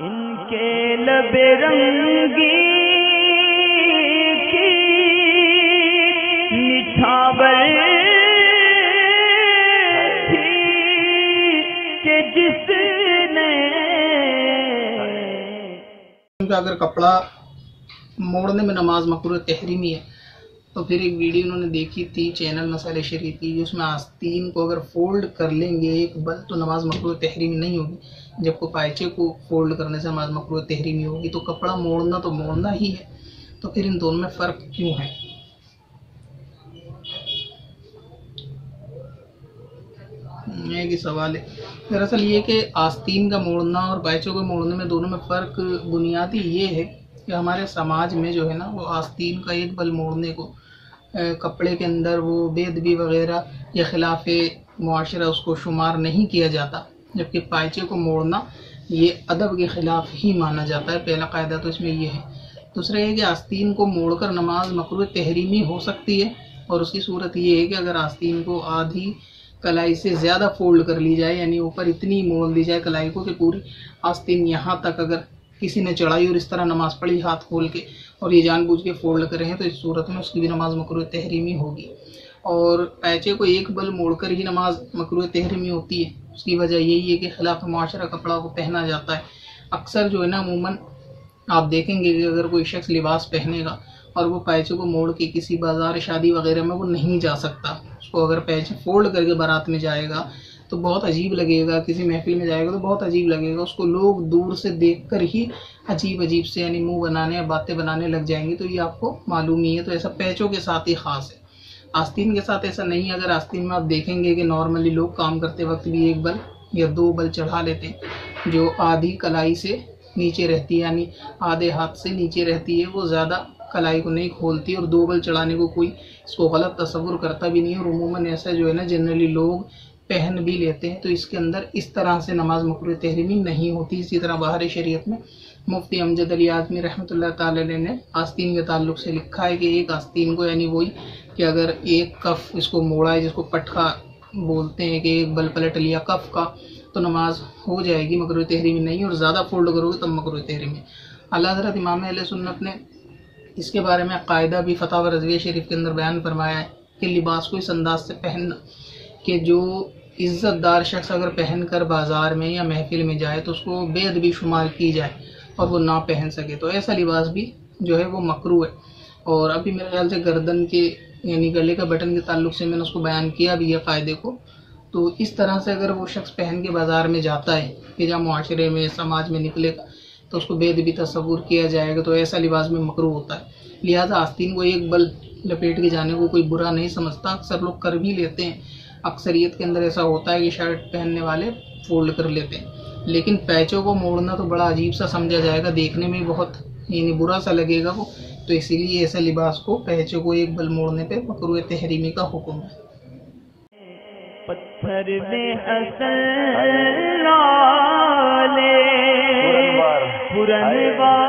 इनके लबे रंगी की निछावर थी कि जिसने अगर कपड़ा मोड़ने में नमाज़ मकरू तहरीमी है तो फिर एक वीडियो उन्होंने देखी थी, चैनल मसाले शरीफ की उसमें आस्तीन को अगर फोल्ड कर लेंगे, एक बल तो नमाज़ मकरू तहरीमी नहीं होगी, जबकि पायचे को फोल्ड करने से नमाज़ मकरू तहरीमी होगी। तो कपड़ा मोड़ना तो मोड़ना ही है तो फिर इन दोनों में फ़र्क क्यों है? एक ही सवाल है। दरअसल ये कि आस्तीन का मोड़ना और पैचों के मोड़ने में दोनों में फ़र्क बुनियादी ये है कि हमारे समाज में जो है ना, वो आस्तीन का एक बल मोड़ने को कपड़े के अंदर वो बेदबी वगैरह या खिलाफ माशरा उसको शुमार नहीं किया जाता, जबकि पाइचे को मोड़ना ये अदब के ख़िलाफ़ ही माना जाता है। पहला कायदा तो इसमें यह है। दूसरा ये कि आस्तीन को मोड़कर नमाज़ मकरू तहरीमी हो सकती है, और उसकी सूरत यह है कि अगर आस्तीन को आधी कलाई से ज़्यादा फोल्ड कर ली जाए, यानी ऊपर इतनी मोड़ दी जाए कलाई को कि पूरी आस्तीन यहाँ तक अगर किसी ने चढ़ाई और इस तरह नमाज़ पढ़ी, हाथ खोल के और ये जानबूझ के फोल्ड करे हैं तो इस सूरत में उसकी भी नमाज़ मकरू तहरीमी होगी। और पैचे को एक बल मोड़कर ही नमाज़ मकरू तहरीमी होती है। उसकी वजह यही है कि खिलाफ माशरा कपड़ा को पहना जाता है। अक्सर जो है ना, अमूमन आप देखेंगे कि अगर कोई शख्स लिबास पहनेगा और वो पैचे को मोड़ के किसी बाज़ार, शादी वगैरह में वो नहीं जा सकता। उसको अगर पैचे फोल्ड करके बारात में जाएगा तो बहुत अजीब लगेगा, किसी महफिल में जाएगा तो बहुत अजीब लगेगा। उसको लोग दूर से देखकर ही अजीब अजीब से, यानी मुँह बनाने या बातें बनाने लग जाएँगे तो ये आपको मालूम ही है। तो ऐसा पैचों के साथ ही ख़ास है। आस्तीन के साथ ऐसा नहीं है। अगर आस्तीन में आप देखेंगे कि नॉर्मली लोग काम करते वक्त भी एक बल या दो बल चढ़ा लेते हैं, जो आधी कलाई से नीचे रहती है, यानी आधे हाथ से नीचे रहती है, वो ज़्यादा कलाई को नहीं खोलती और दो बल चढ़ाने को कोई इसको गलत तस्वुर करता भी नहीं और उमूमन ऐसा जो है ना जनरली लोग पहन भी लेते हैं तो इसके अंदर इस तरह से नमाज़ मकर तहरीमी नहीं होती। इसी तरह बाहर शरीयत में मुफ्ती अमजद अली आजमी रहमत ने आस्तीन के ताल्लुक से लिखा है कि एक आस्तीन को, यानी वही कि अगर एक कफ इसको मोड़ा है, जिसको पटखा बोलते हैं कि एक बल पलट लिया कफ का तो नमाज़ हो जाएगी मकरू तहरीमी नहीं, और ज़्यादा फोल्ड करोगे तब मकरू तहरीमी। अल्लाह हज़रत इमाम सुन्नत ने इसके बारे में कायदा भी फतह रजवी शरीफ के अंदर बयान फरमाया है कि लिबास को इस अंदाज से पहनना कि जो इज़्ज़तदार शख्स अगर पहन कर बाज़ार में या महफिल में जाए तो उसको बेअदबी शुमार की जाए और वो ना पहन सके। तो ऐसा लिबास भी जो है वो मकरू है। और अभी मेरे ख्याल से गर्दन के, यानी गले का बटन के ताल्लुक से मैंने उसको बयान किया भी है फ़ायदे को। तो इस तरह से अगर वो शख्स पहन के बाज़ार में जाता है, कि जहाँ माशरे में, समाज में निकलेगा तो उसको बेदबी तस्वूर किया जाएगा। तो ऐसा लिबास में मकरू होता है। लिहाजा आस्तीन को एक बल लपेट के जाने को कोई बुरा नहीं समझता। अक्सर लोग कर भी लेते हैं। अक्सरियत के अंदर ऐसा होता है कि शर्ट पहनने वाले फोल्ड कर लेते हैं। लेकिन पैचों को मोड़ना तो बड़ा अजीब सा समझा जाएगा देखने में बहुत यानी बुरा सा लगेगा वो। तो इसीलिए ऐसे लिबास को पैचों को एक बल मोड़ने पे मकरू तहरीमी का हुक्म है। पत्थर लाले पुरनवार